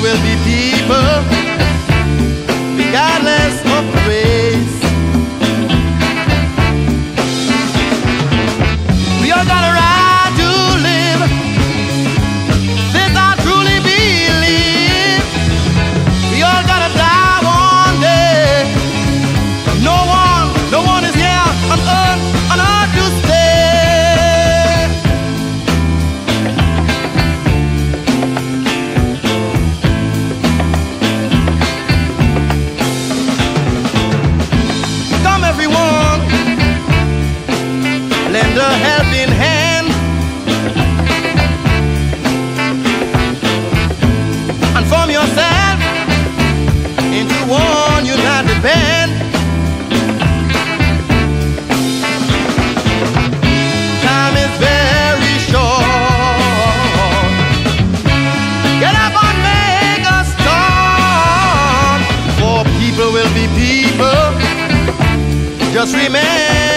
will be peace. lend a helping hand. And form yourself into one united band. Time is very short. Get up and make a start. For people will be people. Just remember.